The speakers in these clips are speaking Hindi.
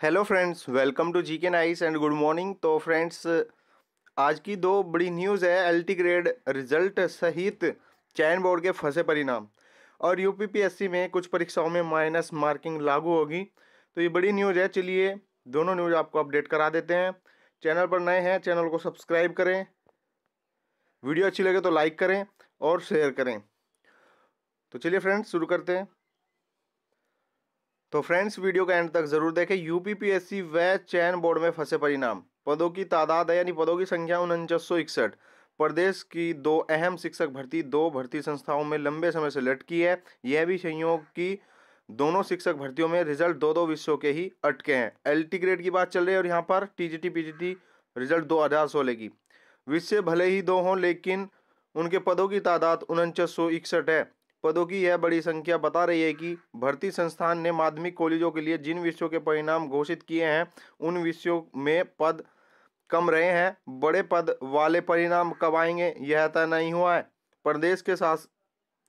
Hello friends welcome to G K nice and good morning तो फ्रेंड्स आज की दो बड़ी न्यूज़ है एलटी ग्रेड रिज़ल्ट सहित चयन बोर्ड के फंसे परिणाम। और यूपीपीएससी में कुछ परीक्षाओं में माइनस मार्किंग लागू होगी। तो ये बड़ी न्यूज़ है। चलिए, दोनों न्यूज़ आपको अपडेट करा देते हैं। चैनल पर नए हैं चैनल को सब्सक्राइब करें। वीडियो अच्छी लगे तो लाइक करें और शेयर करें। तो चलिए फ्रेंड्स शुरू करते हैं। तो फ्रेंड्स, वीडियो का एंड तक ज़रूर देखें। यूपीपीएससी व चयन बोर्ड में फंसे परिणाम। पदों की तादाद है, यानी पदों की संख्या उनचास प्रदेश की दो अहम शिक्षक भर्ती, दो भर्ती संस्थाओं में लंबे समय से लटकी है। यह भी संयोग की दोनों शिक्षक भर्तियों में रिज़ल्ट दो दो विषयों के ही अटके हैं। एलटी ग्रेड की बात चल रही है और यहाँ पर टीजीटी पीजीटी रिज़ल्ट दो हज़ार सोलह की। विषय भले ही दो हों, लेकिन उनके पदों की तादाद उनचास है। पदों की यह बड़ी संख्या बता रही है कि भर्ती संस्थान ने माध्यमिक कॉलेजों के लिए जिन विषयों के परिणाम घोषित किए हैं, उन विषयों में पद कम रहे हैं। बड़े पद वाले परिणाम कब आएँगे, यह तय नहीं हुआ है। प्रदेश के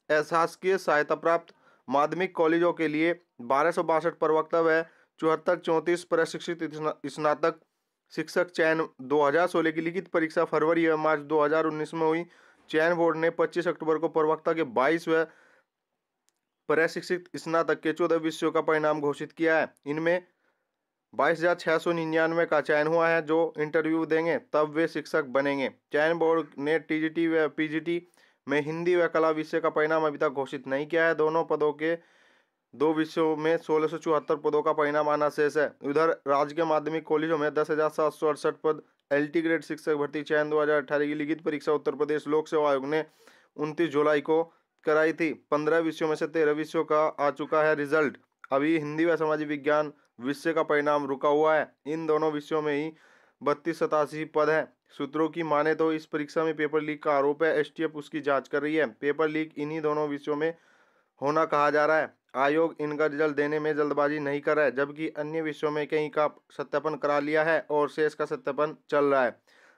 एहसासकीय सहायता प्राप्त माध्यमिक कॉलेजों के लिए बारह सौ बासठ प्रवक्ता व चौहत्तर चौंतीस प्रशिक्षित स्नातक शिक्षक चयन 2016 की लिखित परीक्षा फरवरी व मार्च 2019 में हुई। चयन बोर्ड ने 25 अक्टूबर को प्रवक्ता के बाईस व प्रशिक्षित स्नातक के चौदह विषयों का परिणाम घोषित किया है। इनमें बाईस हज़ार छः सौ निन्यानवे का चयन हुआ है, जो इंटरव्यू देंगे, तब वे शिक्षक बनेंगे। चयन बोर्ड ने टीजीटी व पीजीटी में हिंदी व कला विषय का परिणाम अभी तक घोषित नहीं किया है। दोनों पदों के दो विषयों में सोलह सौ चौहत्तर पदों का परिणाम आना शेष है। उधर राज्य के माध्यमिक कॉलेजों में दस हज़ार सात सौ अड़सठ पद, एल ग्रेड शिक्षक भर्ती चयन दो हज़ार अठारह की लिखित परीक्षा उत्तर प्रदेश लोक सेवा आयोग ने उनतीस जुलाई को कराई थी। पंद्रह विषयों में से तेरह विषयों का आ चुका है रिज़ल्ट। अभी हिंदी व सामाजिक विज्ञान विषय का परिणाम रुका हुआ है। इन दोनों विषयों में ही बत्तीस सतासी पद हैं। सूत्रों की माने तो इस परीक्षा में पेपर लीक का आरोप है। एसटीएफ उसकी जाँच कर रही है। पेपर लीक इन्हीं दोनों विषयों में होना कहा जा रहा है। आयोग इनका रिज़ल्ट देने में जल्दबाजी नहीं कर रहा है, जबकि अन्य विषयों में कहीं का सत्यापन करा लिया है और शेष का सत्यापन चल रहा है।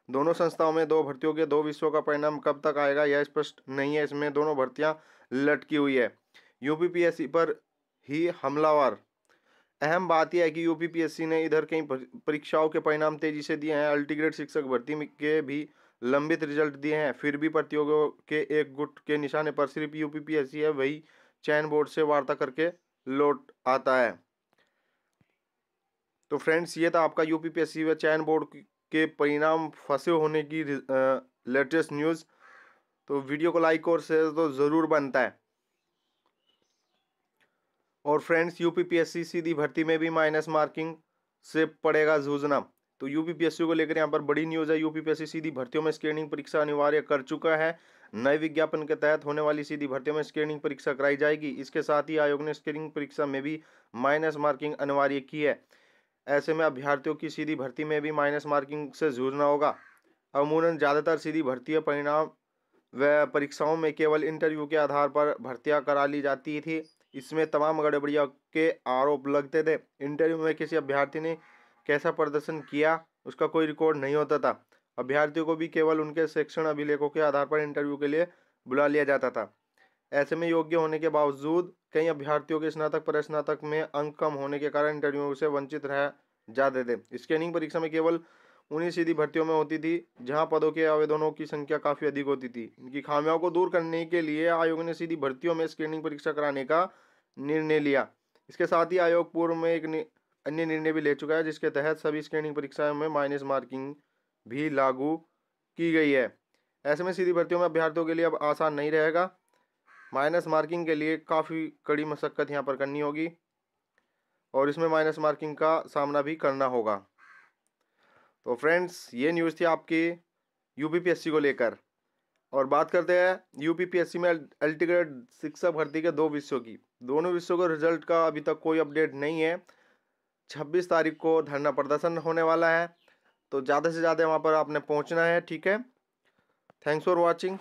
दोनों संस्थाओं में दो भर्तियों के दो विषयों का परिणाम कब तक आएगा, यह स्पष्ट नहीं है। इसमें दोनों भर्तियाँ लटकी हुई है। यूपीपीएससी पर ही हमलावर। अहम बात यह है कि यूपीपीएससी ने इधर कई परीक्षाओं के परिणाम तेज़ी से दिए हैं। अल्टीग्रेड शिक्षक भर्ती के भी लंबित रिज़ल्ट दिए हैं। फिर भी प्रतियोगियों के एक गुट के निशाने पर सिर्फ़ यूपीपीएससी है, वही चयन बोर्ड से वार्ता करके लौट आता है। तो फ्रेंड्स, ये था आपका यूपीपीएससी व चयन बोर्ड के परिणाम फंसे होने की लेटेस्ट न्यूज़ तो वीडियो को लाइक और शेयर तो ज़रूर बनता है। और फ्रेंड्स, यूपीपीएससी सीधी भर्ती में भी माइनस मार्किंग से पड़ेगा जूझना। तो यूपीपीएससी को लेकर यहाँ पर बड़ी न्यूज़ है, यूपीपीएससी सीधी भर्तियों में स्क्रीनिंग परीक्षा अनिवार्य कर चुका है। नए विज्ञापन के तहत होने वाली सीधी भर्तियों में स्क्रीनिंग परीक्षा कराई जाएगी। इसके साथ ही आयोग ने स्क्रीनिंग परीक्षा में भी माइनस मार्किंग अनिवार्य की है। ऐसे में अभ्यर्थियों की सीधी भर्ती में भी माइनस मार्किंग से जूझना होगा। अमूमन ज़्यादातर सीधी भर्ती परिणाम व परीक्षाओं में केवल इंटरव्यू के आधार पर भर्तियाँ करा ली जाती थी। इसमें तमाम गड़बड़ियों के आरोप लगते थे। इंटरव्यू में किसी अभ्यर्थी ने कैसा प्रदर्शन किया, उसका कोई रिकॉर्ड नहीं होता था। अभ्यर्थियों को भी केवल उनके शिक्षण अभिलेखों के आधार पर इंटरव्यू के लिए बुला लिया जाता था। ऐसे में योग्य होने के बावजूद कई अभ्यर्थियों के स्नातक पर स्नातक में अंक कम होने के कारण इंटरव्यू से वंचित रह जाते थे। स्कैनिंग परीक्षा में केवल उन्हीं सीधी भर्तियों में होती थी, जहाँ पदों के आवेदनों की संख्या काफ़ी अधिक होती थी। इनकी खामियों को दूर करने के लिए आयोग ने सीधी भर्तियों में स्क्रीनिंग परीक्षा कराने का निर्णय लिया। इसके साथ ही आयोग पूर्व में एक अन्य निर्णय भी ले चुका है, जिसके तहत सभी स्क्रीनिंग परीक्षाओं में माइनस मार्किंग भी लागू की गई है। ऐसे में सीधी भर्तियों में अभ्यर्थियों के लिए अब आसान नहीं रहेगा। माइनस मार्किंग के लिए काफ़ी कड़ी मशक्क़त यहाँ पर करनी होगी और इसमें माइनस मार्किंग का सामना भी करना होगा। तो फ्रेंड्स, ये न्यूज़ थी आपकी यूपीपीएससी को लेकर। और बात करते हैं यूपीपीएससी में अल्टीग्रेड शिक्षक भर्ती के दो विषयों की। दोनों विषयों के रिज़ल्ट का अभी तक कोई अपडेट नहीं है। छब्बीस तारीख को धरना प्रदर्शन होने वाला है। तो ज़्यादा से ज़्यादा वहाँ पर आपने पहुँचना है, ठीक है? Thanks for watching.